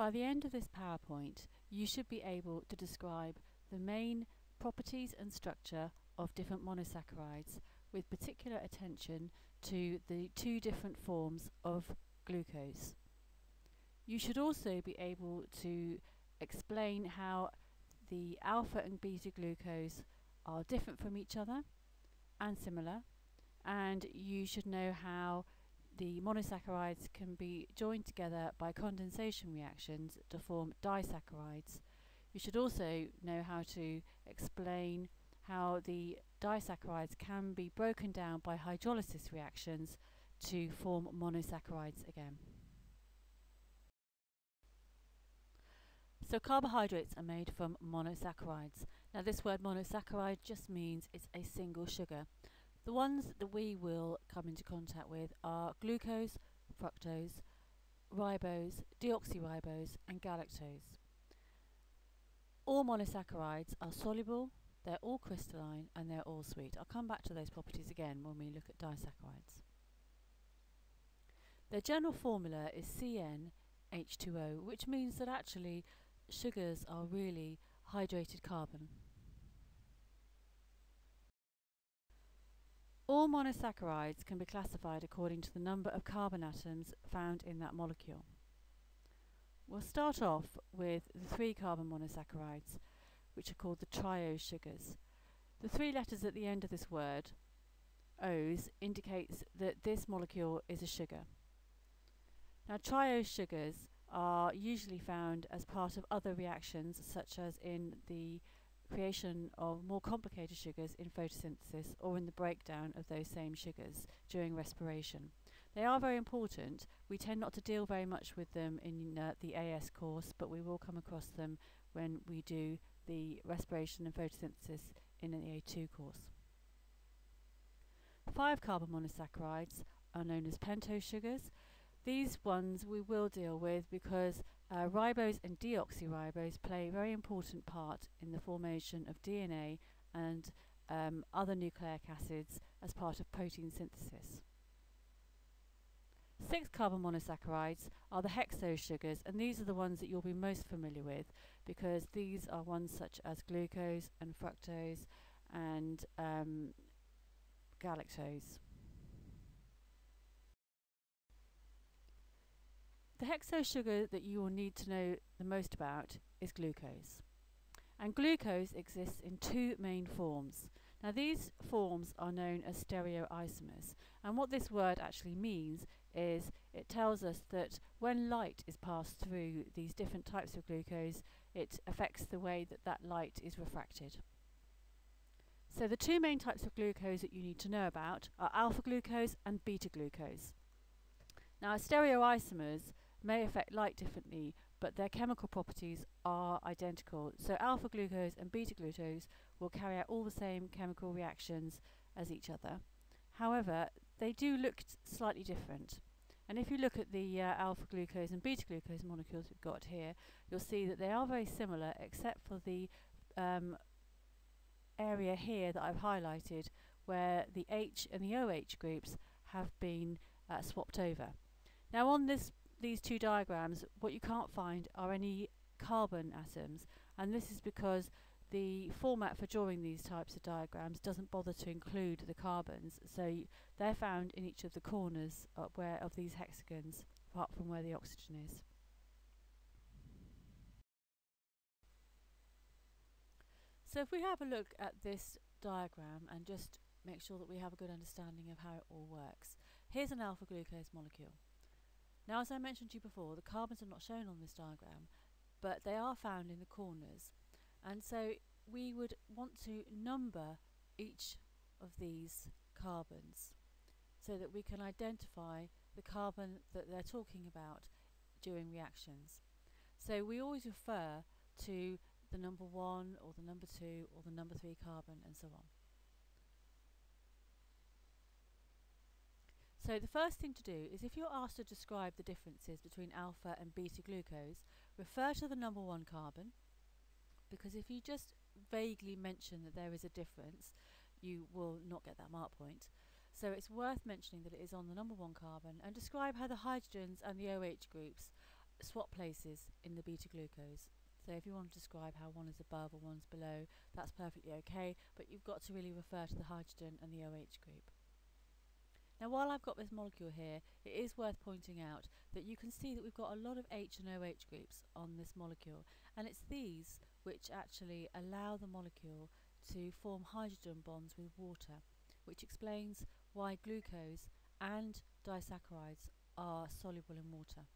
By the end of this PowerPoint, you should be able to describe the main properties and structure of different monosaccharides with particular attention to the two different forms of glucose. You should also be able to explain how the alpha and beta glucose are different from each other and similar and you should know how the monosaccharides can be joined together by condensation reactions to form disaccharides. You should also know how to explain how the disaccharides can be broken down by hydrolysis reactions to form monosaccharides again. So carbohydrates are made from monosaccharides. Now this word monosaccharide just means it's a single sugar. The ones that we will come into contact with are glucose, fructose, ribose, deoxyribose and galactose. All monosaccharides are soluble, they're all crystalline and they're all sweet. I'll come back to those properties again when we look at disaccharides. Their general formula is CnH2O, which means that actually sugars are really hydrated carbon. All monosaccharides can be classified according to the number of carbon atoms found in that molecule. We'll start off with the three carbon monosaccharides, which are called the triose sugars. The three letters at the end of this word, O's, indicates that this molecule is a sugar. Now triose sugars are usually found as part of other reactions such as in the creation of more complicated sugars in photosynthesis or in the breakdown of those same sugars during respiration. They are very important. We tend not to deal very much with them in uh, the AS course, but we will come across them when we do the respiration and photosynthesis in an A2 course. Five carbon monosaccharides are known as pentose sugars. These ones we will deal with because uh, ribose and deoxyribose play a very important part in the formation of DNA and um, other nucleic acids as part of protein synthesis. Six carbon monosaccharides are the hexose sugars and these are the ones that you'll be most familiar with because these are ones such as glucose and fructose and um, galactose. The hexose sugar that you will need to know the most about is glucose. And glucose exists in two main forms. Now these forms are known as stereoisomers and what this word actually means is it tells us that when light is passed through these different types of glucose it affects the way that that light is refracted. So the two main types of glucose that you need to know about are alpha glucose and beta glucose. Now stereoisomers may affect light differently, but their chemical properties are identical. So alpha glucose and beta glucose will carry out all the same chemical reactions as each other. However, they do look slightly different. And if you look at the uh, alpha glucose and beta glucose molecules we've got here, you'll see that they are very similar except for the um, area here that I've highlighted where the H and the OH groups have been uh, swapped over. Now on this these two diagrams, what you can't find are any carbon atoms, and this is because the format for drawing these types of diagrams doesn't bother to include the carbons, so they're found in each of the corners of, where, of these hexagons, apart from where the oxygen is. So if we have a look at this diagram and just make sure that we have a good understanding of how it all works. Here's an alpha glucose molecule. Now as I mentioned to you before, the carbons are not shown on this diagram, but they are found in the corners. And so we would want to number each of these carbons so that we can identify the carbon that they're talking about during reactions. So we always refer to the number one or the number two or the number three carbon and so on. So the first thing to do is if you're asked to describe the differences between alpha and beta glucose, refer to the number one carbon because if you just vaguely mention that there is a difference, you will not get that mark point. So it's worth mentioning that it is on the number one carbon and describe how the hydrogens and the OH groups swap places in the beta glucose. So if you want to describe how one is above or one's below, that's perfectly okay, but you've got to really refer to the hydrogen and the OH group. Now while I've got this molecule here, it is worth pointing out that you can see that we've got a lot of H and OH groups on this molecule, and it's these which actually allow the molecule to form hydrogen bonds with water, which explains why glucose and disaccharides are soluble in water.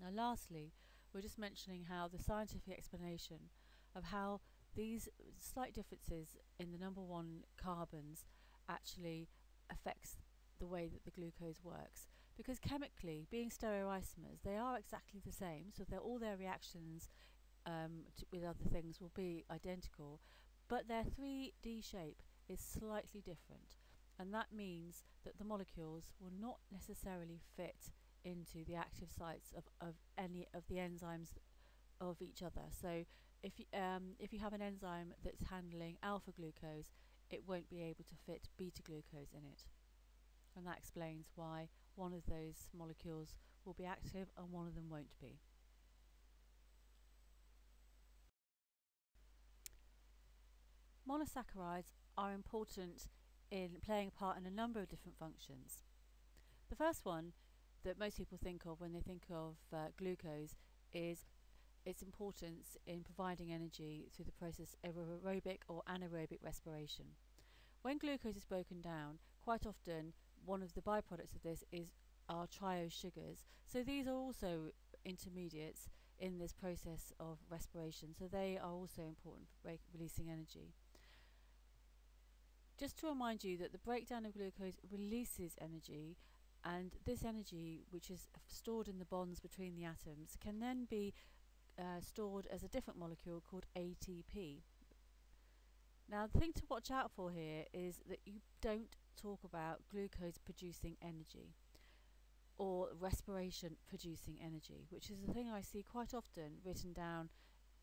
Now lastly, we're just mentioning how the scientific explanation of how these slight differences in the number one carbons actually affects the way that the glucose works because chemically being stereoisomers they are exactly the same so they're all their reactions um, with other things will be identical but their 3D shape is slightly different and that means that the molecules will not necessarily fit into the active sites of, of any of the enzymes of each other. So if you, um, if you have an enzyme that's handling alpha glucose, it won't be able to fit beta glucose in it. And that explains why one of those molecules will be active and one of them won't be. Monosaccharides are important in playing a part in a number of different functions. The first one that most people think of when they think of uh, glucose is its importance in providing energy through the process of aerobic or anaerobic respiration. When glucose is broken down, quite often one of the byproducts of this is our triose sugars. So these are also intermediates in this process of respiration. So they are also important for releasing energy. Just to remind you that the breakdown of glucose releases energy and this energy which is stored in the bonds between the atoms can then be uh, stored as a different molecule called ATP. Now the thing to watch out for here is that you don't talk about glucose producing energy or respiration producing energy, which is the thing I see quite often written down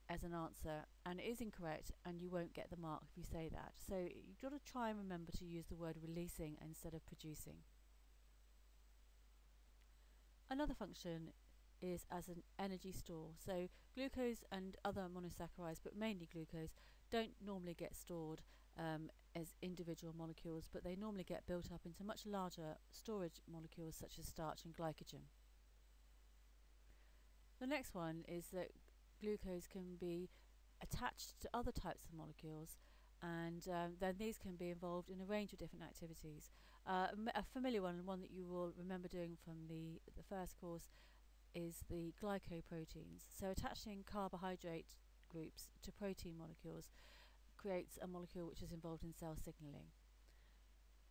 as an answer and it is incorrect and you won't get the mark if you say that. So you've got to try and remember to use the word releasing instead of producing. Another function is as an energy store. So glucose and other monosaccharides, but mainly glucose, don't normally get stored um, as individual molecules, but they normally get built up into much larger storage molecules such as starch and glycogen. The next one is that glucose can be attached to other types of molecules and um, then these can be involved in a range of different activities. Uh, a familiar one and one that you will remember doing from the, the first course is the glycoproteins. So attaching carbohydrate groups to protein molecules creates a molecule which is involved in cell signaling.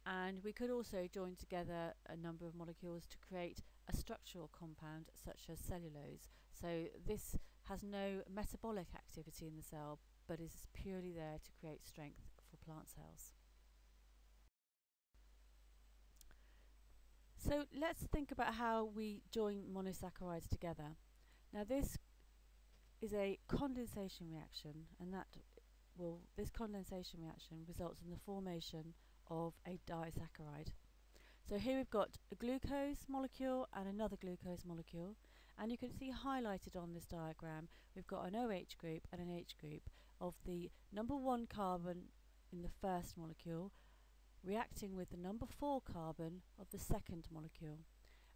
And we could also join together a number of molecules to create a structural compound such as cellulose. So this has no metabolic activity in the cell but is purely there to create strength for plant cells. So let's think about how we join monosaccharides together. Now this is a condensation reaction and that will this condensation reaction results in the formation of a disaccharide. So here we've got a glucose molecule and another glucose molecule and you can see highlighted on this diagram we've got an OH group and an H group of the number one carbon in the first molecule reacting with the number four carbon of the second molecule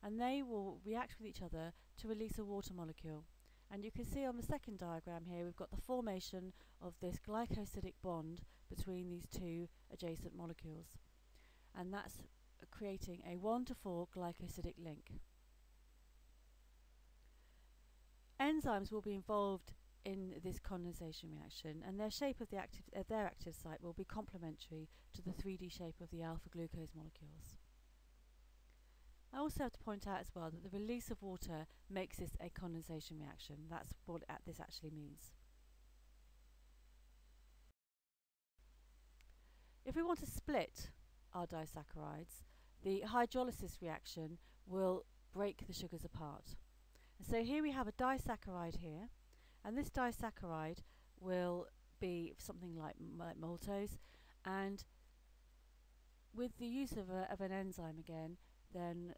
and they will react with each other to release a water molecule and you can see on the second diagram here we've got the formation of this glycosidic bond between these two adjacent molecules. And that's creating a 1 to 4 glycosidic link. Enzymes will be involved in this condensation reaction and their shape of the active, uh, their active site will be complementary to the 3D shape of the alpha glucose molecules. I also have to point out as well that the release of water makes this a condensation reaction. That's what this actually means. If we want to split our disaccharides, the hydrolysis reaction will break the sugars apart. And so here we have a disaccharide here, and this disaccharide will be something like, like maltose, and with the use of, a, of an enzyme again, then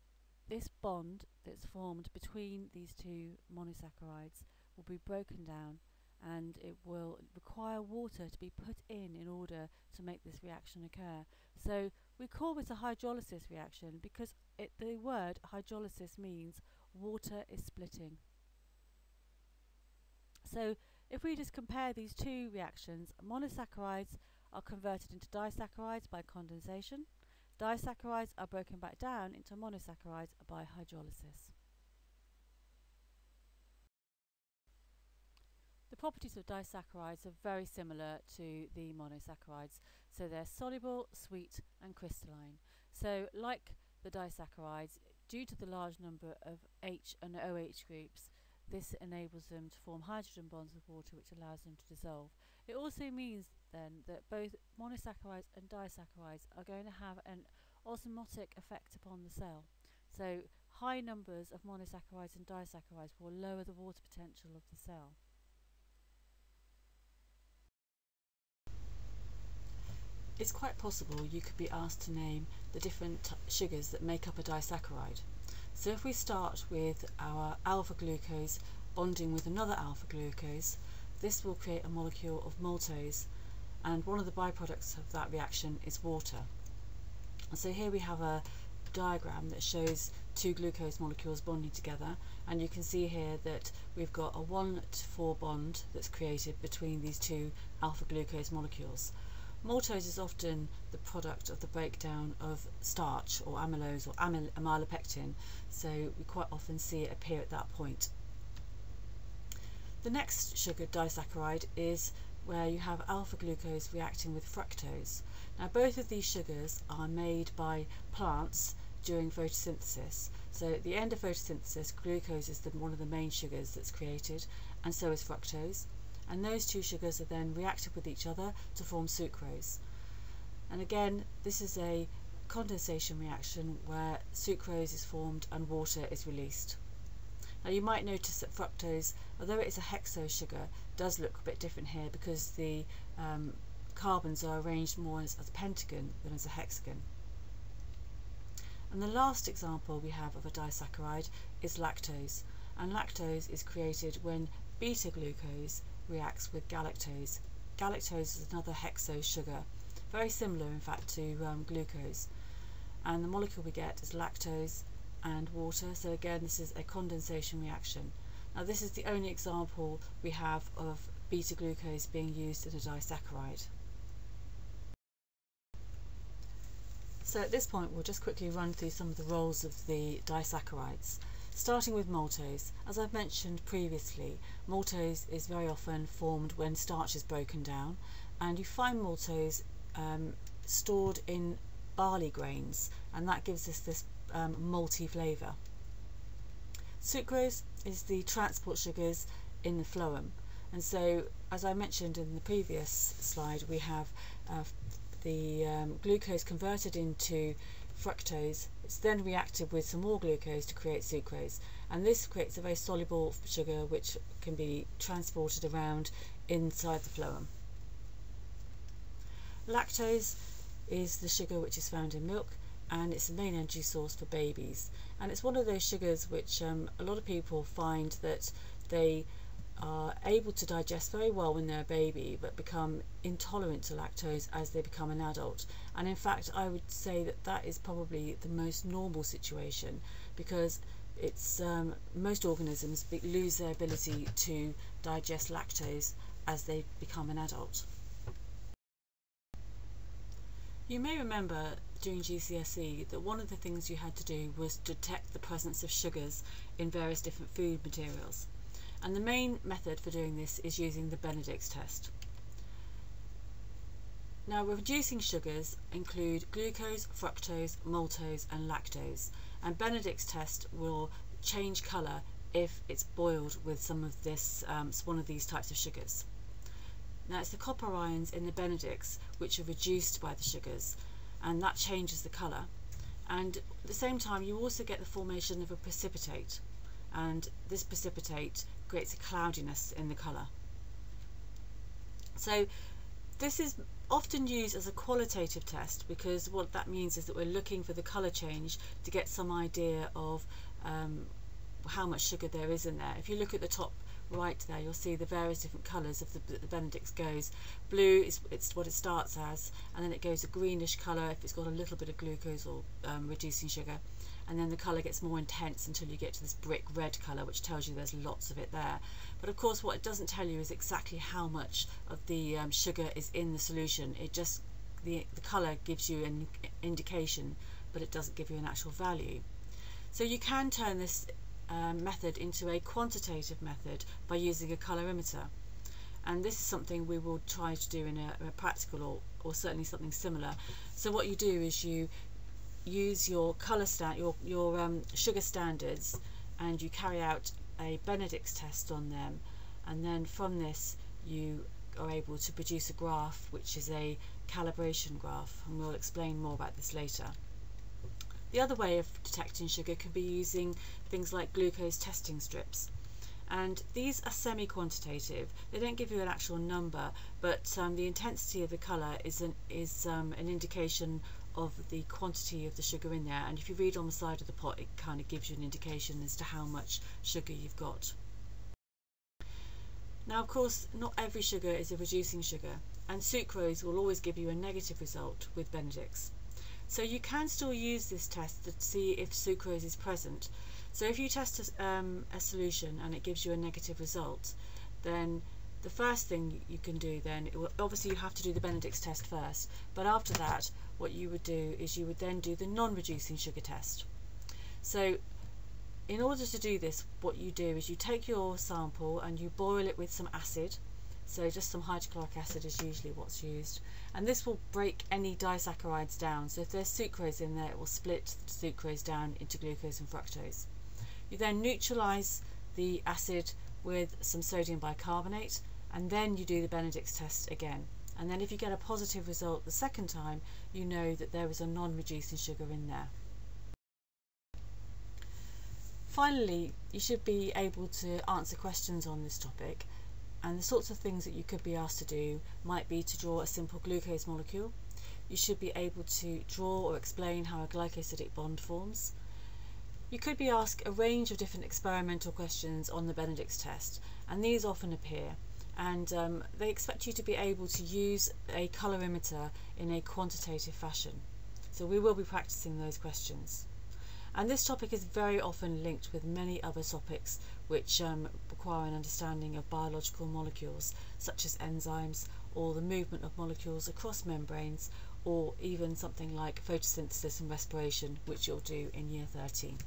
this bond that's formed between these two monosaccharides will be broken down and it will require water to be put in in order to make this reaction occur. So we call this a hydrolysis reaction because it, the word hydrolysis means water is splitting. So if we just compare these two reactions, monosaccharides are converted into disaccharides by condensation. Disaccharides are broken back down into monosaccharides by hydrolysis. The properties of disaccharides are very similar to the monosaccharides. So they're soluble, sweet and crystalline. So like the disaccharides, due to the large number of H and OH groups, this enables them to form hydrogen bonds with water which allows them to dissolve. It also means then that both monosaccharides and disaccharides are going to have an osmotic effect upon the cell. So high numbers of monosaccharides and disaccharides will lower the water potential of the cell. It's quite possible you could be asked to name the different sugars that make up a disaccharide. So if we start with our alpha glucose bonding with another alpha glucose, this will create a molecule of maltose and one of the byproducts of that reaction is water. So here we have a diagram that shows two glucose molecules bonding together and you can see here that we've got a 1 to 4 bond that's created between these two alpha glucose molecules. Maltose is often the product of the breakdown of starch or amylose or amyl amylopectin, so we quite often see it appear at that point. The next sugar disaccharide is where you have alpha glucose reacting with fructose. Now both of these sugars are made by plants during photosynthesis. So at the end of photosynthesis, glucose is the, one of the main sugars that's created, and so is fructose and those two sugars are then reacted with each other to form sucrose. And again, this is a condensation reaction where sucrose is formed and water is released. Now you might notice that fructose, although it is a hexose sugar, does look a bit different here because the um, carbons are arranged more as, as a pentagon than as a hexagon. And the last example we have of a disaccharide is lactose. And lactose is created when beta glucose reacts with galactose. Galactose is another hexose sugar, very similar in fact to um, glucose. And the molecule we get is lactose and water, so again this is a condensation reaction. Now this is the only example we have of beta glucose being used in a disaccharide. So at this point we'll just quickly run through some of the roles of the disaccharides. Starting with maltose, as I've mentioned previously, maltose is very often formed when starch is broken down and you find maltose um, stored in barley grains and that gives us this um, malty flavour. Sucrose is the transport sugars in the phloem and so as I mentioned in the previous slide we have uh, the um, glucose converted into fructose. It's then reacted with some more glucose to create sucrose. And this creates a very soluble sugar which can be transported around inside the phloem. Lactose is the sugar which is found in milk and it's the main energy source for babies. And it's one of those sugars which um, a lot of people find that they are able to digest very well when they're a baby but become intolerant to lactose as they become an adult and in fact I would say that that is probably the most normal situation because it's um, most organisms lose their ability to digest lactose as they become an adult. You may remember during GCSE that one of the things you had to do was detect the presence of sugars in various different food materials and the main method for doing this is using the Benedict's test. Now reducing sugars include glucose, fructose, maltose and lactose and Benedict's test will change colour if it's boiled with some of this, um, one of these types of sugars. Now it's the copper ions in the Benedicts which are reduced by the sugars and that changes the colour and at the same time you also get the formation of a precipitate and this precipitate creates a cloudiness in the colour. So this is often used as a qualitative test because what that means is that we're looking for the colour change to get some idea of um, how much sugar there is in there. If you look at the top right there you'll see the various different colours of the, the Benedict's goes. Blue is it's what it starts as and then it goes a greenish colour if it's got a little bit of glucose or um, reducing sugar and then the colour gets more intense until you get to this brick red colour which tells you there's lots of it there. But of course what it doesn't tell you is exactly how much of the um, sugar is in the solution. It just, the, the colour gives you an indication but it doesn't give you an actual value. So you can turn this um, method into a quantitative method by using a colorimeter. And this is something we will try to do in a, a practical or, or certainly something similar. So what you do is you use your colour stand, your, your um, sugar standards and you carry out a Benedict's test on them and then from this you are able to produce a graph which is a calibration graph and we'll explain more about this later. The other way of detecting sugar can be using things like glucose testing strips. And these are semi-quantitative. They don't give you an actual number, but um, the intensity of the colour is an, is um, an indication of the quantity of the sugar in there. And if you read on the side of the pot, it kind of gives you an indication as to how much sugar you've got. Now, of course, not every sugar is a reducing sugar, and sucrose will always give you a negative result with Benedict's. So you can still use this test to see if sucrose is present. So if you test a, um, a solution and it gives you a negative result, then the first thing you can do then, obviously you have to do the Benedict's test first, but after that what you would do is you would then do the non-reducing sugar test. So in order to do this, what you do is you take your sample and you boil it with some acid, so just some hydrochloric acid is usually what's used. And this will break any disaccharides down. So if there's sucrose in there, it will split the sucrose down into glucose and fructose. You then neutralise the acid with some sodium bicarbonate and then you do the Benedict's test again. And then if you get a positive result the second time, you know that there is a non-reducing sugar in there. Finally, you should be able to answer questions on this topic and the sorts of things that you could be asked to do might be to draw a simple glucose molecule. You should be able to draw or explain how a glycosidic bond forms. You could be asked a range of different experimental questions on the Benedict's test and these often appear and um, they expect you to be able to use a colorimeter in a quantitative fashion. So we will be practicing those questions. And this topic is very often linked with many other topics which um, require an understanding of biological molecules, such as enzymes, or the movement of molecules across membranes, or even something like photosynthesis and respiration, which you'll do in year 13.